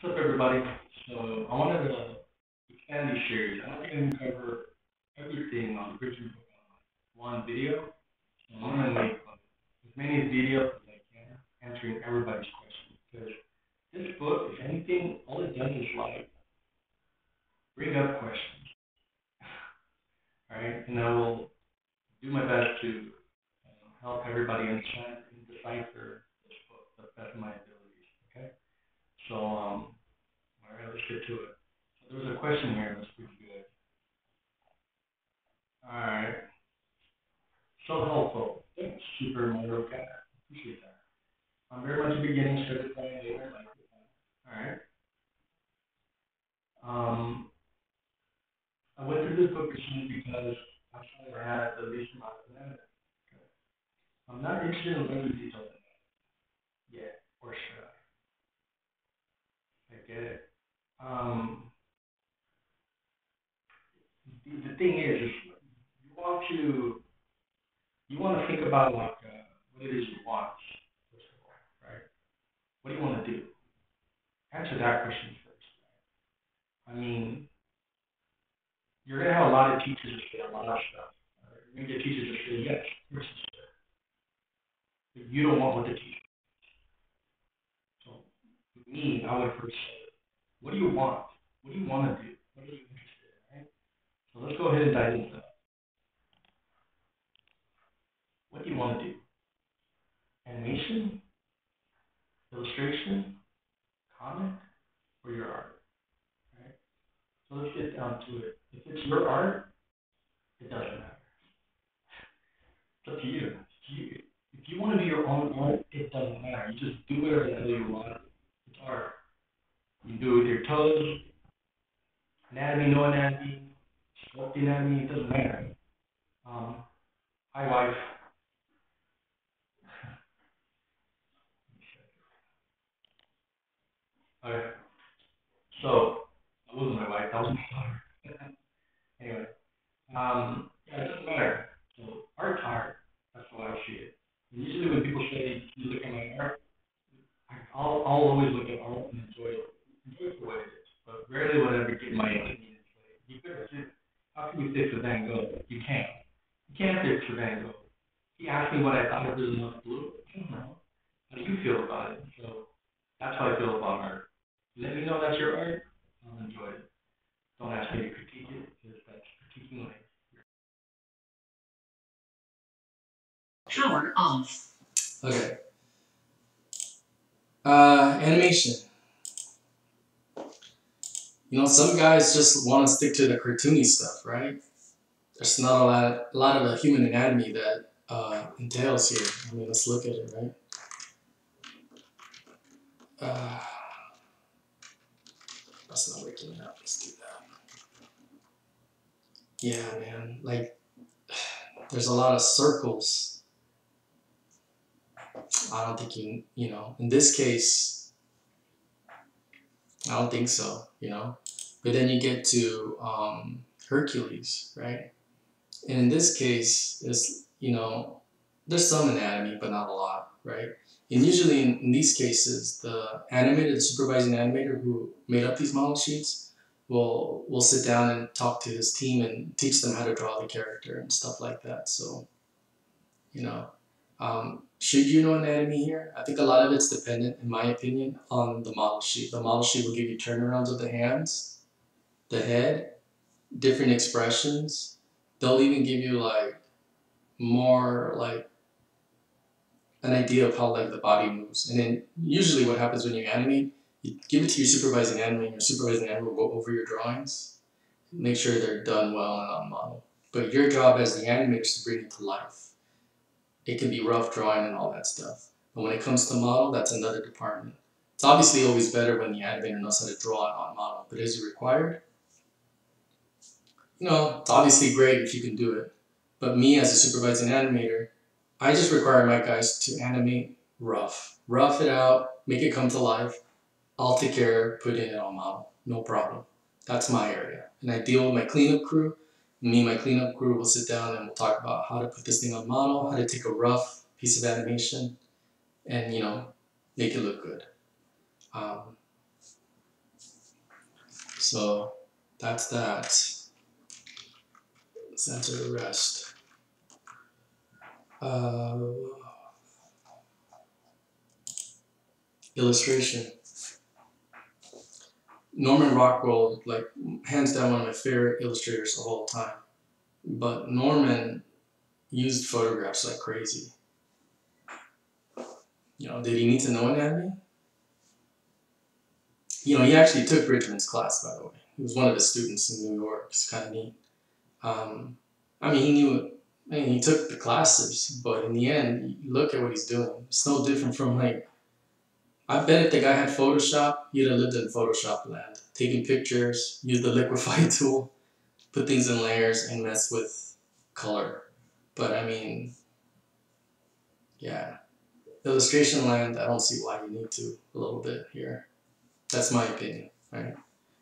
What's up, everybody? So I wanted to expand these series. I don't think I can cover everything on Christian book on one video. So I'm gonna make as many videos as I can, answering everybody's questions. Because this book, if anything, all it does is like bring up questions. All right, and I will do my best to uh, help everybody understand and decipher this book the best of my abilities. So um. All right, let's get to it. So there was a question here that's pretty good. All right. So helpful. Thanks, Super Mario Cat. Appreciate that. I'm very much beginning certified gamer like All right. Um, I went through this book recently because I thought I had the least amount of. Okay. I'm not interested in learning details yet, or should I? Get it. Um, the, the thing is, you want to you want to think about like uh, what it is you want first of all, right? What do you want to do? Answer that question first. I mean, you're gonna have a lot of teachers that say a lot of stuff. Right? You're gonna get teachers that say yes. But you don't want what the teacher. Me, I would first say, what do you want? What do you want to do? What are you interested in? Right? So let's go ahead and dive into that. What do you want to do? Animation, illustration, comic, or your art? Right? So let's get down to it. If it's your art, it doesn't matter. It's up to you. you if you want to do your own art, it doesn't matter. You just do whatever the hell you want. It's. You do it with your toes, anatomy, no anatomy, sculpt anatomy, it doesn't matter. Um, hi, wife. Okay. So, that wasn't my wife, that was my daughter. anyway, um, yeah, it doesn't matter. So, art's art. That's the way I see it. And usually when people say, you look at my art, I, I'll, I'll always look at art and enjoy it. Enjoy it for what it is. But rarely would I ever get my opinion into it. You could have how can you fix a Van Gogh? You can't. You can't fix a Van Gogh. He asked me what I thought of his enough blue. I don't know. How do you feel about it? So that's how I feel about art. Let me know that's your art. I'll enjoy it. Don't ask me to critique it because that's critiquing life. Power off. Okay. Uh, animation. You know, some guys just want to stick to the cartoony stuff, right? There's not a lot, a lot of the human anatomy that uh, entails here. I mean, let's look at it, right? Uh, that's not waking up. Let's do that. Yeah, man. Like, there's a lot of circles. I don't think you, you know, in this case, I don't think so, you know. But then you get to um, Hercules, right? And in this case, it's, you know, there's some anatomy, but not a lot, right? And usually in, in these cases, the animator, the supervising animator who made up these model sheets will will sit down and talk to his team and teach them how to draw the character and stuff like that. So, you know, um, should you know anatomy here? I think a lot of it's dependent, in my opinion, on the model sheet. The model sheet will give you turnarounds of the hands, the head, different expressions. They'll even give you like more like an idea of how like the body moves. And then usually what happens when you animate, you give it to your supervising animator, your supervising animator will go over your drawings, make sure they're done well and on model. But your job as the animator is to bring it to life. It can be rough drawing and all that stuff. But when it comes to model, that's another department. It's obviously always better when the animator knows how to draw it on model, but is it required? You know, it's obviously great if you can do it. But me as a supervising animator, I just require my guys to animate rough. Rough it out, make it come to life. I'll take care of putting it on model. No problem. That's my area. And I deal with my cleanup crew. Me and my cleanup crew will sit down and we'll talk about how to put this thing on model, how to take a rough piece of animation and, you know, make it look good. Um, So that's that. Let's rest. Uh, illustration. Norman Rockwell, like hands down one of my favorite illustrators of all time. But Norman used photographs like crazy. You know, did he need to know anatomy? You know, he actually took Bridgman's class, by the way. He was one of his students in New York. It's kind of neat. Um, I mean, he knew. I mean, he took the classes, but in the end, look at what he's doing. It's no different from like. I bet if the guy had Photoshop, he'd have lived in Photoshop land, taking pictures, use the liquify tool, put things in layers, and mess with color. But I mean, yeah, illustration land. I don't see why you need to a little bit here. That's my opinion, right?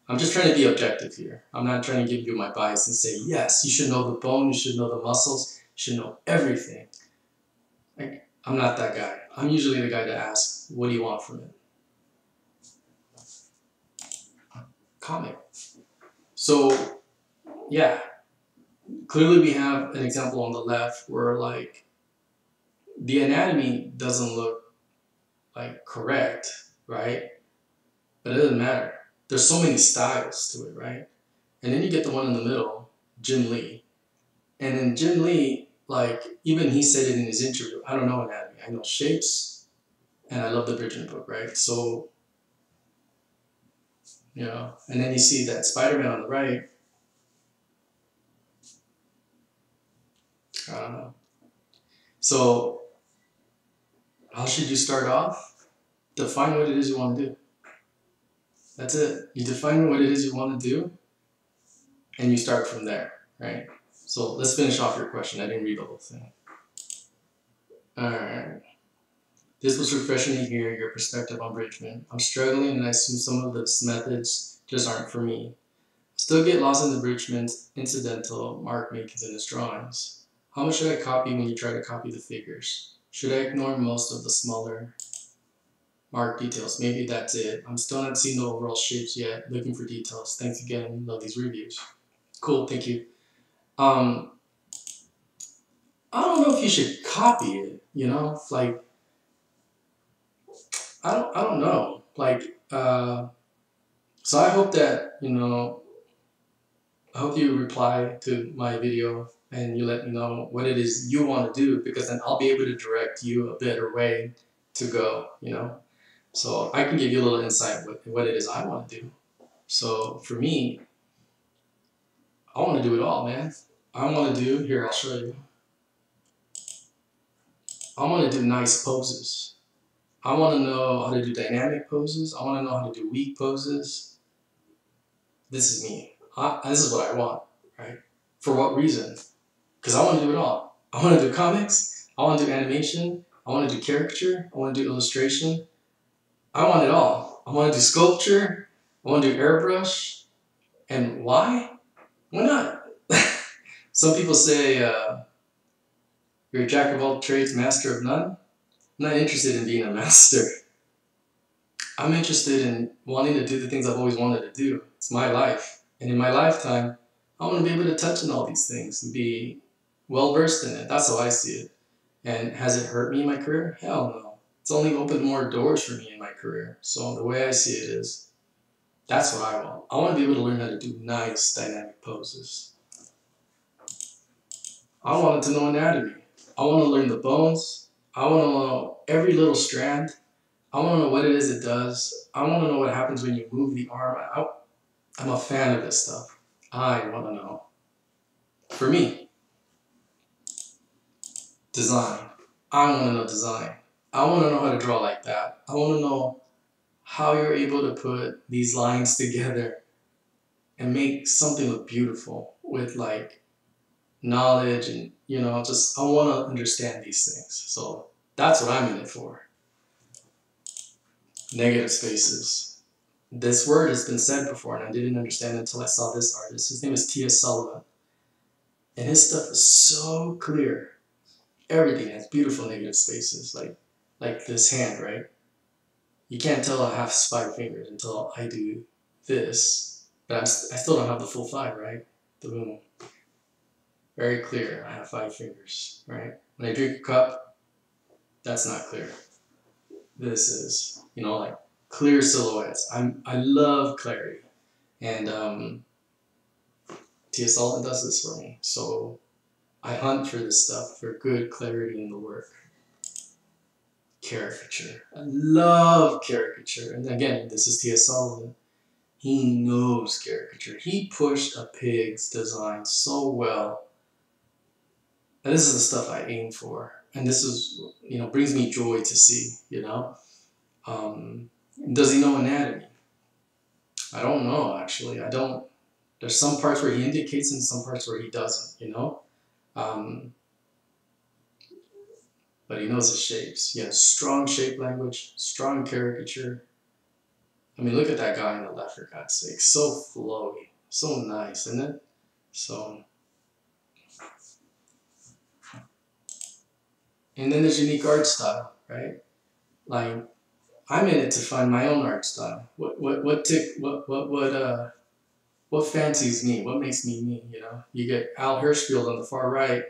I'm just trying to be objective here. I'm not trying to give you my bias and say, yes, you should know the bone, you should know the muscles, you should know everything. Like, I'm not that guy. I'm usually the guy to ask, what do you want from it? Comic. So, yeah. Clearly, we have an example on the left where, like, the anatomy doesn't look like correct, right? But it doesn't matter there's so many styles to it, right? And then you get the one in the middle, Jim Lee. And then Jim Lee, like, even he said it in his interview, I don't know anatomy. I know shapes, and I love the Bridgman book, right? So, you know, and then you see that Spider-Man on the right. I don't know. So, how should you start off? Define what it is you want to do. That's it. You define what it is you want to do, and you start from there, right? So let's finish off your question. I didn't read the whole thing. Alright. This was refreshing to hear your perspective on Bridgman. I'm struggling and I assume some of those methods just aren't for me. Still get lost in the Bridgman's incidental mark makings in his drawings. How much should I copy when you try to copy the figures? Should I ignore most of the smaller mark details. Maybe that's it. I'm still not seeing the overall shapes yet. Looking for details. Thanks again. Love these reviews. Cool. Thank you. Um, I don't know if you should copy it. You know, like I don't. I don't know. Like, uh, so I hope that you know. I hope you reply to my video and you let me know what it is you want to do because then I'll be able to direct you a better way to go. You know. So I can give you a little insight with what it is I want to do. So for me, I want to do it all, man. I want to do, here, I'll show you. I want to do nice poses. I want to know how to do dynamic poses. I want to know how to do weak poses. This is me. I, this is what I want, right? For what reason? Because I want to do it all. I want to do comics. I want to do animation. I want to do caricature. I want to do illustration. I want it all. I want to do sculpture. I want to do airbrush. And why? Why not? Some people say uh, you're a jack of all trades, master of none. I'm not interested in being a master. I'm interested in wanting to do the things I've always wanted to do. It's my life. And in my lifetime, I want to be able to touch on all these things and be well versed in it. That's how I see it. And has it hurt me in my career? Hell no it's only opened more doors for me in my career. So the way I see it is, that's what I want. I want to be able to learn how to do nice dynamic poses. I wanted to know anatomy. I want to learn the bones. I want to know every little strand. I want to know what it is it does. I want to know what happens when you move the arm. I, I'm a fan of this stuff. I want to know. For me, design. I want to know design. I want to know how to draw like that. I want to know how you're able to put these lines together and make something look beautiful with like knowledge and you know just I want to understand these things. So that's what I'm in it for. Negative spaces. This word has been said before and I didn't understand until I saw this artist. His name is T.S. Sullivan. And his stuff is so clear. Everything has beautiful negative spaces. Like like this hand, right? You can't tell I have five fingers until I do this. but st- I still don't have the full five, right? The boom. Very clear. I have five fingers, right? When I drink a cup, that's not clear. This is, you know, like clear silhouettes. I'm I love clarity, and um, T.S. Sullivan does this for me. So I hunt for this stuff for good clarity in the work. Caricature. I love caricature. And again, this is T.S. Sullivan. He knows caricature. He pushed a pig's design so well. And this is the stuff I aim for. And this is, you know, brings me joy to see, you know. Um, does he know anatomy? I don't know, actually. I don't. There's some parts where he indicates and some parts where he doesn't, you know. Um, but he knows his shapes. He has strong shape language, strong caricature. I mean, look at that guy on the left, for God's sake. So flowy, so nice, isn't it? So. And then there's unique art style, right? Like, I'm in it to find my own art style. What what what tick what what what uh what fancies me? What makes me me? You know, you get Al Hirschfeld on the far right.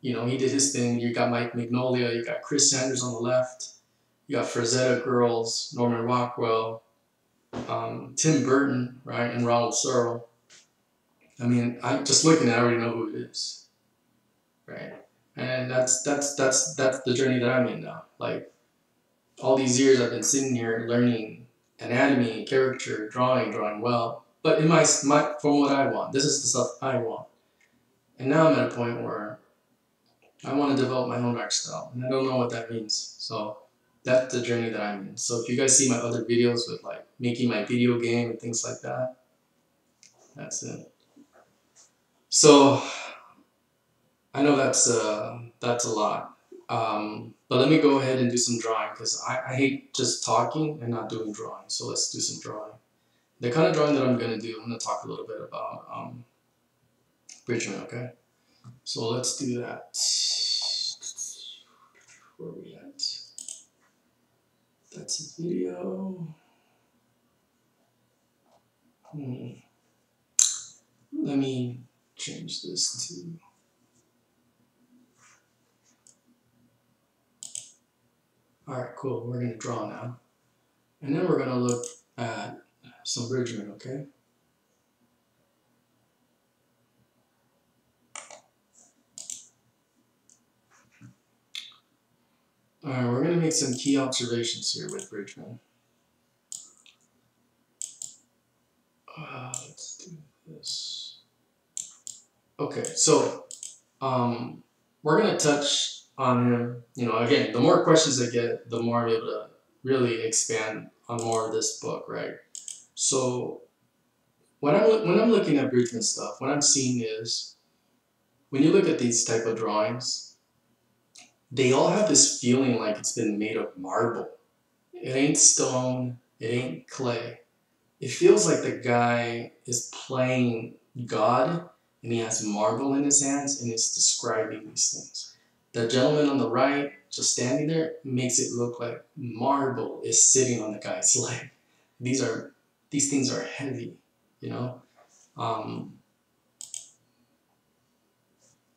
You know, he did his thing. You got Mike Mignola. You got Chris Sanders on the left. You got Frazetta Girls, Norman Rockwell, um, Tim Burton, right, and Ronald Searle. I mean, I'm just looking. At I already know who it is, right? And that's that's that's that's the journey that I'm in now. Like all these years, I've been sitting here learning anatomy, character, drawing, drawing well, but in my, my from what I want. This is the stuff I want. And now I'm at a point where I want to develop my own art style, and I don't know what that means. So that's the journey that I'm in. So if you guys see my other videos with like making my video game and things like that, that's it. So I know that's uh, that's a lot. Um, but let me go ahead and do some drawing because I, I hate just talking and not doing drawing. So let's do some drawing. The kind of drawing that I'm going to do, I'm going to talk a little bit about um, Bridgman, okay? So let's do that. Where are we at? That's a video. Hmm. Let me change this to All right, cool. We're going to draw now. And then we're going to look at some Bridgman, okay? All right, we're going to make some key observations here with Bridgman. Uh, let's do this. Okay, so um, we're going to touch on him. You know, again, the more questions I get, the more I'm able to really expand on more of this book, right? So when I'm when I'm looking at Bridgman stuff, what I'm seeing is when you look at these type of drawings, they all have this feeling like it's been made of marble. It ain't stone, it ain't clay. It feels like the guy is playing God and he has marble in his hands and is describing these things. The gentleman on the right, just standing there, makes it look like marble is sitting on the guy's leg. These are these things are heavy, you know. Um,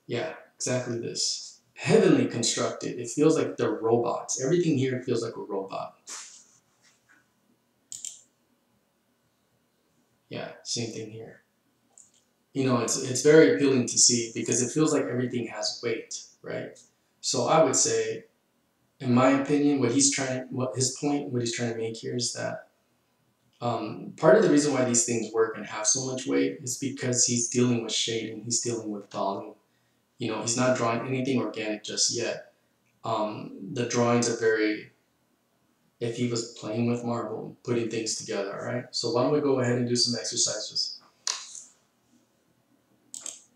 yeah, exactly this. Heavenly constructed. It feels like they're robots. Everything here feels like a robot. Yeah, same thing here. You know, it's it's very appealing to see because it feels like everything has weight, right? So I would say, in my opinion, what he's trying, what his point, what he's trying to make here is that um, part of the reason why these things work and have so much weight is because he's dealing with shading, he's dealing with volume. You know, he's not drawing anything organic just yet. Um, the drawings are very, if he was playing with marble, putting things together, all right? So why don't we go ahead and do some exercises.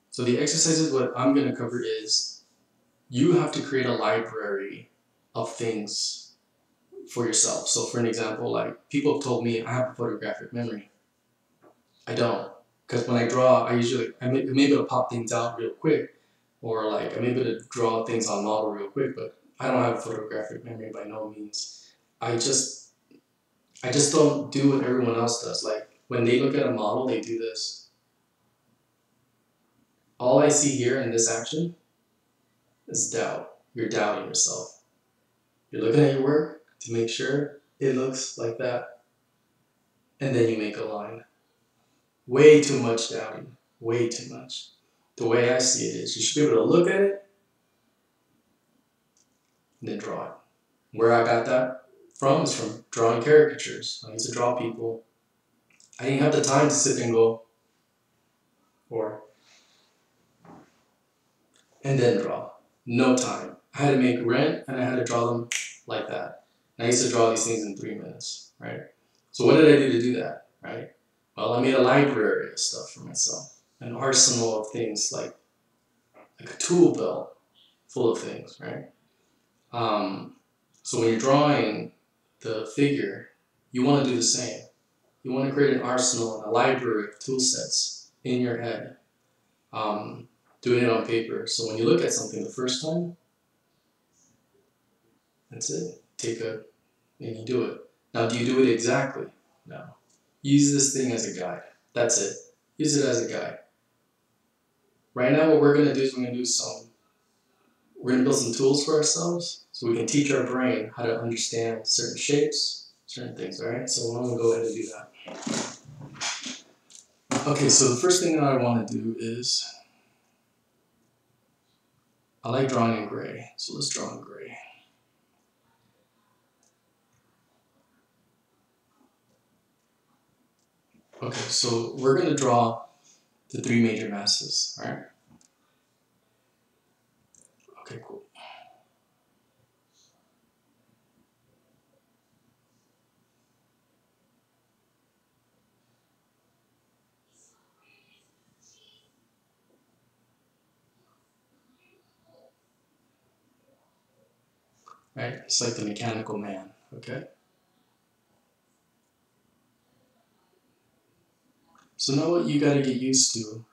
So the exercises, what I'm going to cover is you have to create a library of things for yourself. So for an example, like people have told me I have a photographic memory. I don't. Because when I draw, I usually, I'm able to pop things out real quick. Or like, I'm able to draw things on model real quick, but I don't have photographic memory by no means. I just, I just don't do what everyone else does. Like, when they look at a model, they do this. All I see here in this action is doubt. You're doubting yourself. You're looking at your work to make sure it looks like that. And then you make a line. Way too much doubting. Way too much. The way I see it is you should be able to look at it and then draw it. Where I got that from is from drawing caricatures. I used to draw people. I didn't have the time to sit and go, or, and then draw. No time. I had to make rent and I had to draw them like that. And I used to draw these things in three minutes, right? So what did I do to do that, right? Well, I made a library of stuff for myself, an arsenal of things like like a tool belt full of things, right? Um, so when you're drawing the figure, you want to do the same. You want to create an arsenal and a library of tool sets in your head, um, doing it on paper. So when you look at something the first time, that's it. Take a, and you do it. Now, do you do it exactly? No. Use this thing as a guide. That's it. Use it as a guide. Right now, what we're going to do is we're going to do some, we're going to build some tools for ourselves so we can teach our brain how to understand certain shapes, certain things, all right? So I'm going to go ahead and do that. Okay, so the first thing that I want to do is, I like drawing in gray, so let's draw in gray. Okay, so we're going to draw the three major masses, right? Okay, cool. Right, it's like the mechanical man, okay? So now what you gotta get used to.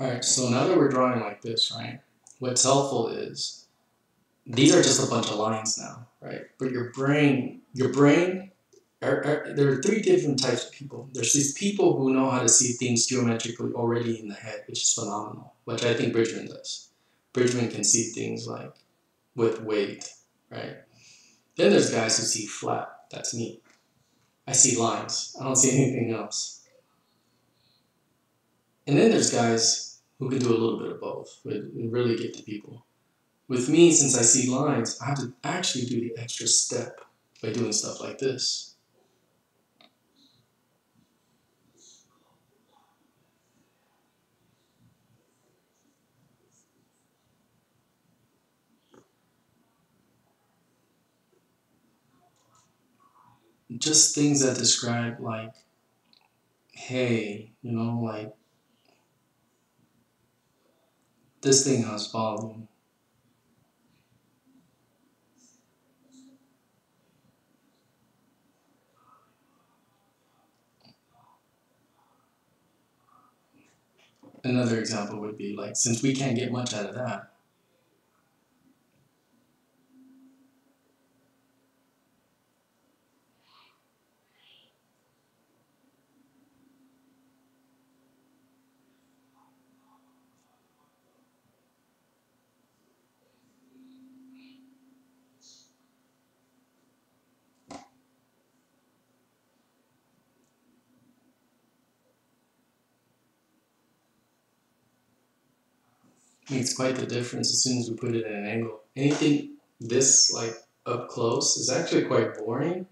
Alright, so now that we're drawing like this, right, what's helpful is these are just a bunch of lines now, right? But your brain, your brain, are, are, there are three different types of people. There's these people who know how to see things geometrically already in the head, which is phenomenal, which I think Bridgman does. Bridgman can see things like with weight, right? Then there's guys who see flat. That's me. I see lines. I don't see anything else. And then there's guys who can do a little bit of both, and really get to people. With me, since I see lines, I have to actually do the extra step by doing stuff like this. Just things that describe like, hey, you know, like this thing has volume. Another example would be like, since we can't get much out of that, makes quite the difference as soon as we put it at an angle. Anything this like up close is actually quite boring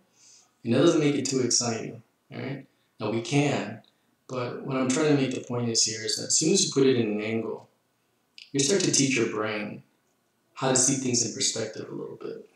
and that doesn't make it too exciting. Alright? Now we can, but what I'm trying to make the point is here is that as soon as you put it in an angle, you start to teach your brain how to see things in perspective a little bit.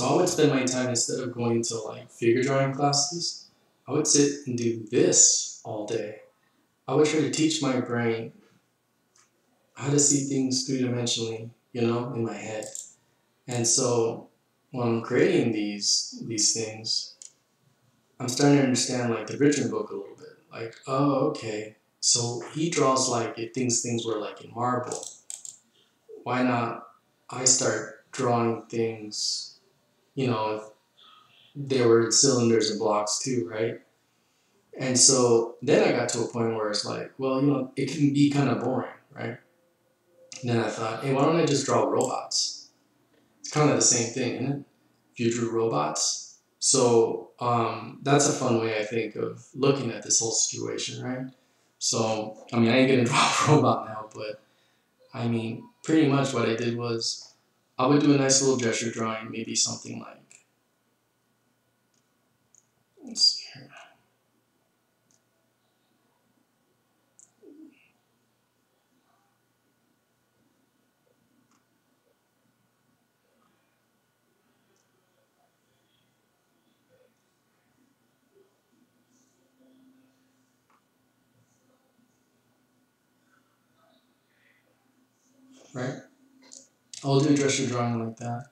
So I would spend my time instead of going to like figure drawing classes, I would sit and do this all day. I would try to teach my brain how to see things three dimensionally, you know, in my head. And so when I'm creating these these things, I'm starting to understand like the Richard book a little bit. Like, oh, okay. So he draws like it thinks things were like in marble. Why not I start drawing things, you know, they were cylinders and blocks too, right? And so then I got to a point where it's like, well, you know, it can be kind of boring, right? And then I thought, hey, why don't I just draw robots? It's kind of the same thing, isn't it? If you drew robots. So um, that's a fun way, I think, of looking at this whole situation, right? So, I mean, I ain't gonna draw a robot now, but I mean, pretty much what I did was I would do a nice little gesture drawing, maybe something like, let's see here. right? I'll do a gesture drawing like that.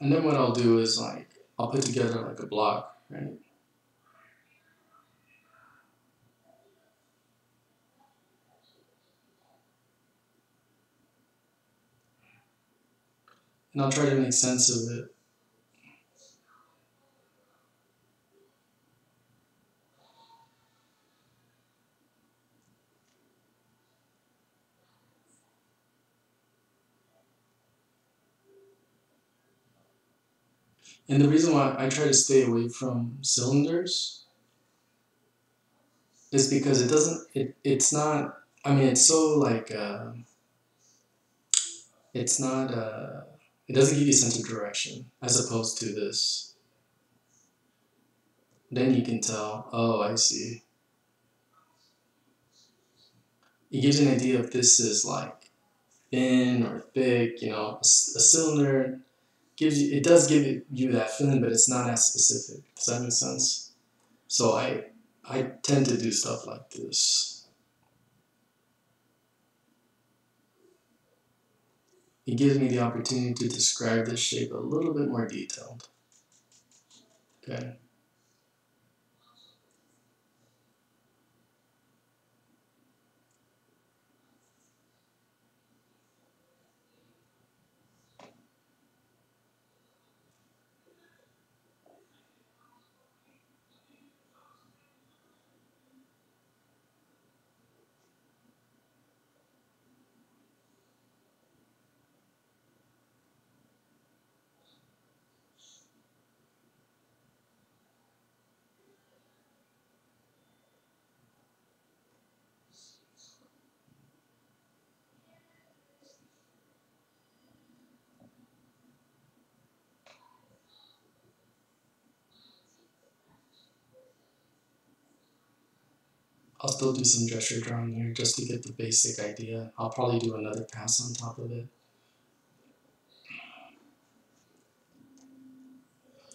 And then what I'll do is like, I'll put together like a block, right? And I'll try to make sense of it. And the reason why I try to stay away from cylinders is because it doesn't it it's not I mean it's so like uh, it's not uh, it doesn't give you a sense of direction as opposed to this. Then you can tell, oh I see. It gives an idea if this is like thin or thick, you know, a, a cylinder gives you it does give you, that feeling, but it's not as specific. Does that make sense? So I I tend to do stuff like this. It gives me the opportunity to describe this shape a little bit more detailed. Okay. I'll still do some gesture drawing here just to get the basic idea. I'll probably do another pass on top of it.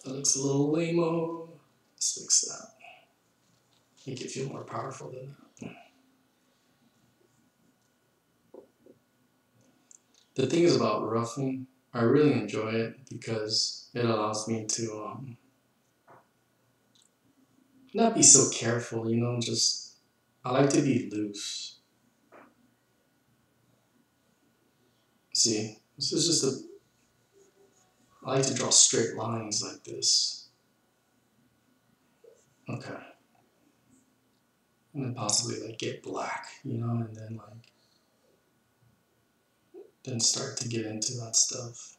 That looks a little lame-o. Let's fix that. Make it feel more powerful than that. The thing is about roughing, I really enjoy it because it allows me to um, not be so careful, you know, just I like to be loose. See, this is just a. I like to draw straight lines like this. Okay. And then possibly like get black, you know, and then like. Then start to get into that stuff.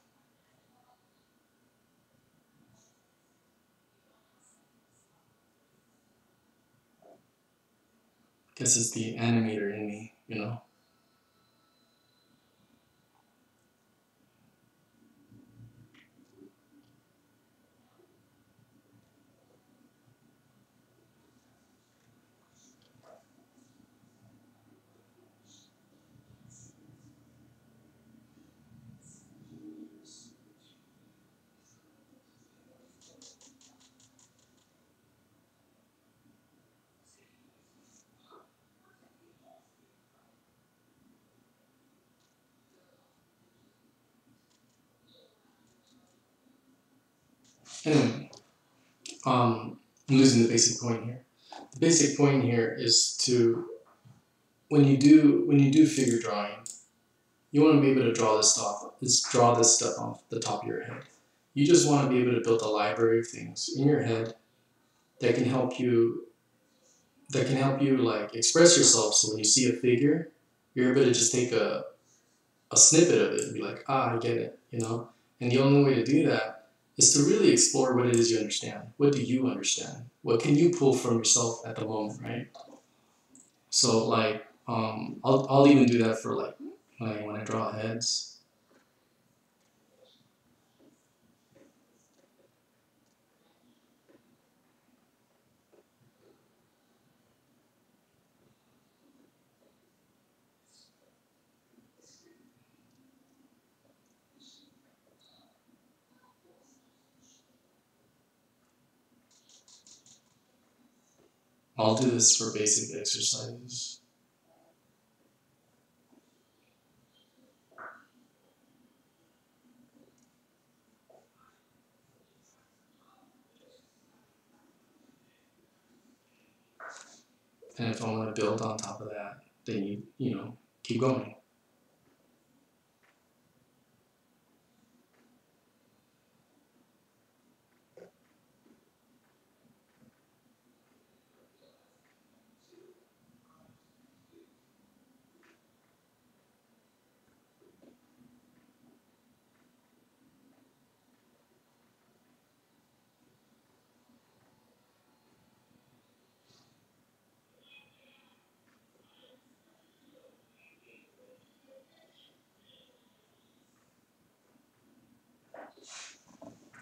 Guess it's the animator in me, you know. Anyway, um, I'm losing the basic point here. The basic point here is to when you do when you do figure drawing, you want to be able to draw this stuff. Is draw this stuff off the top of your head. You just want to be able to build a library of things in your head that can help you that can help you like express yourself. So when you see a figure, you're able to just take a a snippet of it and be like, ah, I get it, you know. And the only way to do that is to really explore what it is you understand. What do you understand? What can you pull from yourself at the moment, right? So like, um, I'll I'll even do that for like I when I draw heads. I'll do this for basic exercises. And if I want to build on top of that, then you, you know, keep going.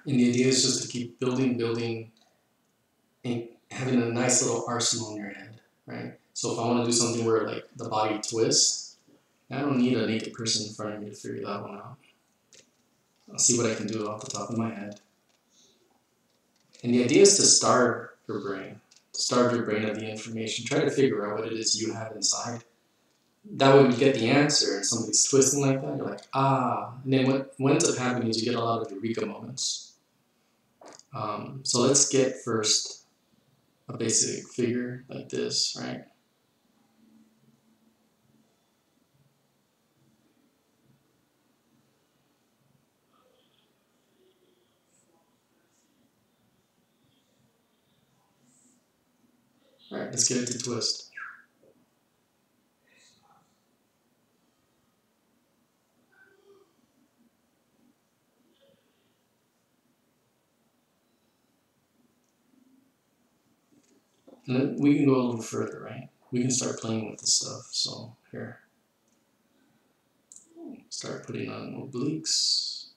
And the idea is just to keep building, building, and having a nice little arsenal in your head, right? So if I want to do something where like the body twists, I don't need a naked person in front of me to figure that one out. I'll see what I can do off the top of my head. And the idea is to starve your brain, starve your brain of the information. Try to figure out what it is you have inside. That way, you get the answer, and somebody's twisting like that, you're like, ah. And then what, what ends up happening is you get a lot of eureka moments um, so let's get first a basic figure like this, right? All right, let's get it to twist. We can go a little further, right? We can start playing with this stuff. So here, start putting on obliques.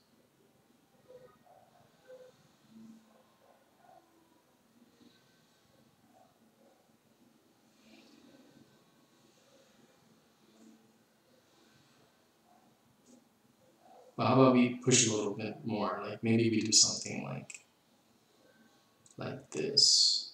But how about we push a little bit more? Like maybe we do something like like this.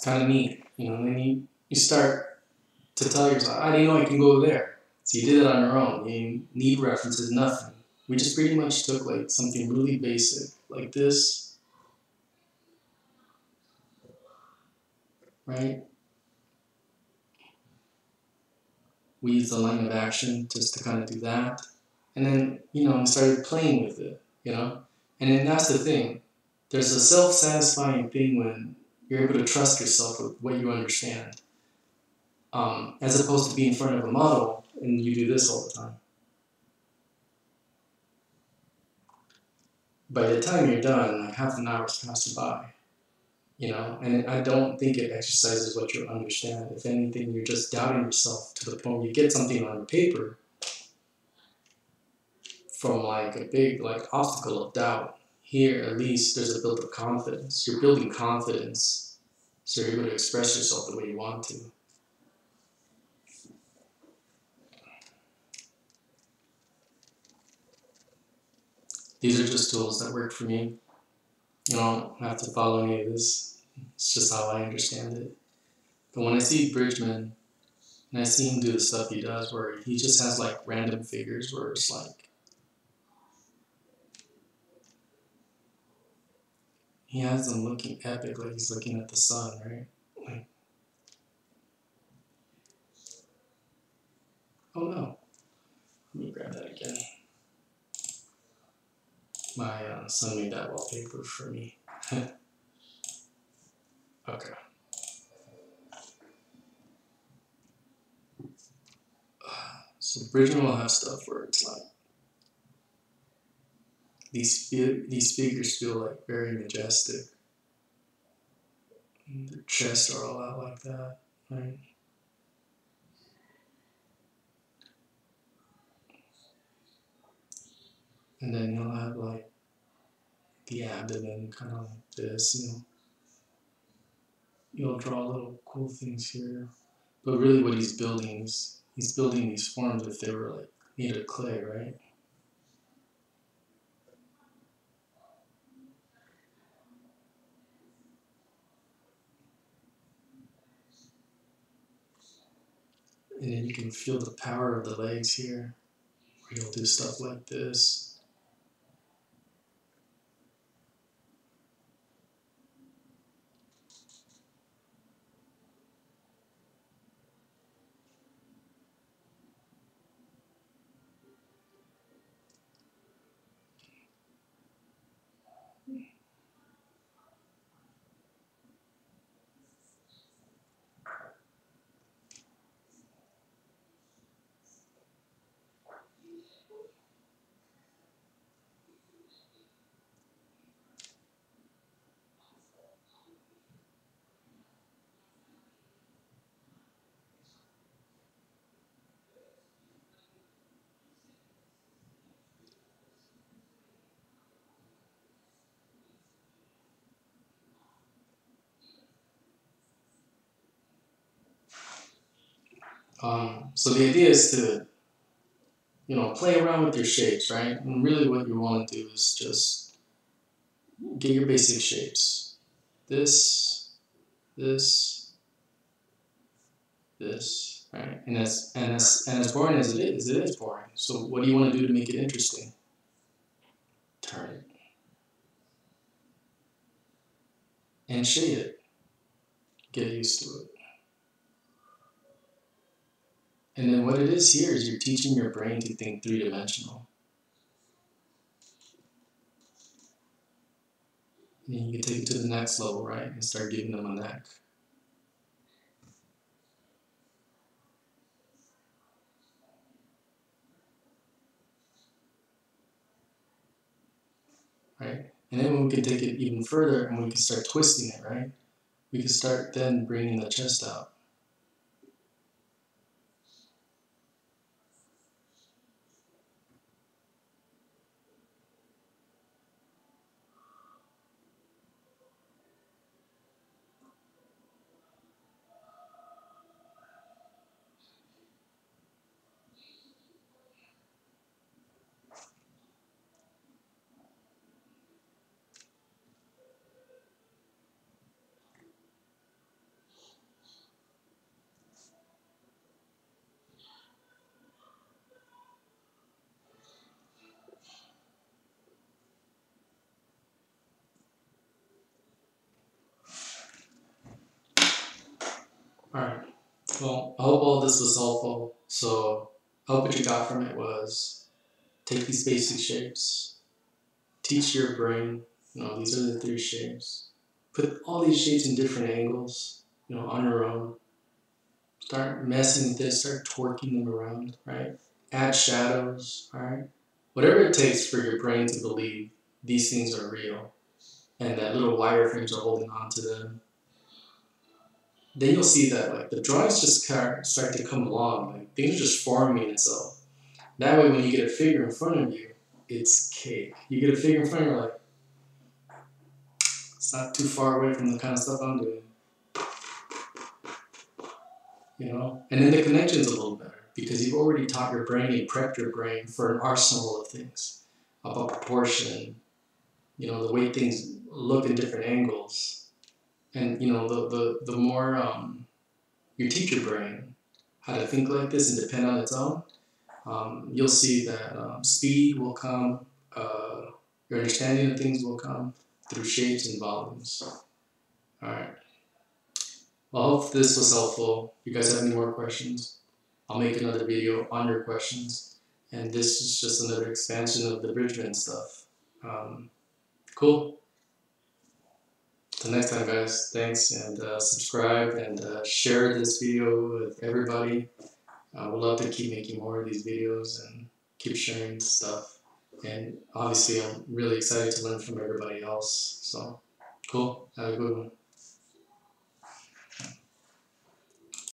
It's kind of neat, you know. And then you, you start to tell yourself, I didn't know I can go there. So you did it on your own. You need references, nothing. We just pretty much took like something really basic, like this, right? We used the line of action just to kind of do that. And then, you know, started playing with it, you know? And then that's the thing. There's a self satisfying thing when you're able to trust yourself with what you understand. um, as opposed to be in front of a model and you do this all the time. By the time you're done, like half an hour's passed by, you know, and I don't think it exercises what you understand. If anything, you're just doubting yourself to the point you get something on paper from like a big like obstacle of doubt. Here, at least, there's a build of confidence. You're building confidence, so you're able to express yourself the way you want to. These are just tools that work for me. You don't have to follow any of this. It's just how I understand it. But when I see Bridgman, and I see him do the stuff he does, where he just has like random figures, where it's like he has them looking epic, like he's looking at the sun, right? Like, oh no, let me grab that again. My uh, son made that wallpaper for me. okay. So Bridgman will have stuff where it's like these these figures feel like very majestic. Their chests are all out like that, right? And then you'll have like the abdomen kind of like this, you know. You'll draw little cool things here. But really what he's building is he's building these forms if they were like made of clay, right? And you can feel the power of the legs here. You'll do stuff like this. Um, so the idea is to, you know, play around with your shapes, right? And really what you want to do is just get your basic shapes. This, this, this, right? And as, and as, and as boring as it is, it is boring. So what do you want to do to make it interesting? Turn it. And shade it. Get used to it. And then what it is here is you're teaching your brain to think three dimensional. And you can take it to the next level, right? And start giving them a neck. Right? And then we can take it even further and we can start twisting it, right? We can start then bringing the chest out. Alright. Well, I hope all this was helpful. So, I hope what you got from it was take these basic shapes, teach your brain, you know, these are the three shapes. Put all these shapes in different angles, you know, on your own. Start messing with this, start twerking them around, right? Add shadows, alright? Whatever it takes for your brain to believe these things are real and that little wireframes are holding on to them. Then you'll see that like the drawings just start to come along, like things are just forming itself. That way when you get a figure in front of you, it's cake. You get a figure in front of you, like it's not too far away from the kind of stuff I'm doing. You know? And then the connection's a little better because you've already taught your brain and prepped your brain for an arsenal of things about proportion, you know, the way things look in different angles. And, you know, the, the, the more um, you teach your brain how to think like this and depend on its own, um, you'll see that um, speed will come, uh, your understanding of things will come through shapes and volumes. All right. Well, I hope this was helpful. If you guys have any more questions, I'll make another video on your questions. And this is just another expansion of the Bridgman stuff. Um, cool. Till next time, guys. Thanks, and uh, subscribe and uh, share this video with everybody. I would love to keep making more of these videos and keep sharing stuff. And obviously, I'm really excited to learn from everybody else. So, cool. Have a good one.